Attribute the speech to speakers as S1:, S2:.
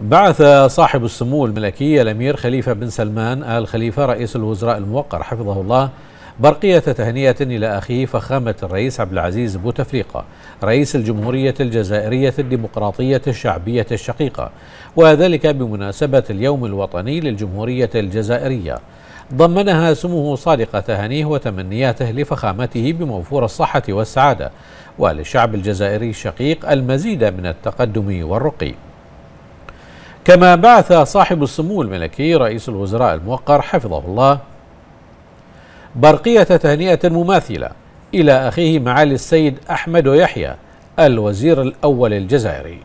S1: بعث صاحب السمو الملكي الأمير خليفة بن سلمان آل خليفة رئيس الوزراء الموقر حفظه الله برقية تهنئة إلى أخيه فخامة الرئيس عبد العزيز بوتفليقة رئيس الجمهورية الجزائرية الديمقراطية الشعبية الشقيقة وذلك بمناسبة اليوم الوطني للجمهورية الجزائرية. ضمنها سموه صادق تهانيه وتمنياته لفخامته بموفور الصحة والسعادة وللشعب الجزائري الشقيق المزيد من التقدم والرقي. كما بعث صاحب السمو الملكي رئيس الوزراء الموقر حفظه الله برقية تهنئة مماثلة إلى أخيه معالي السيد أحمد يحيى الوزير الأول الجزائري.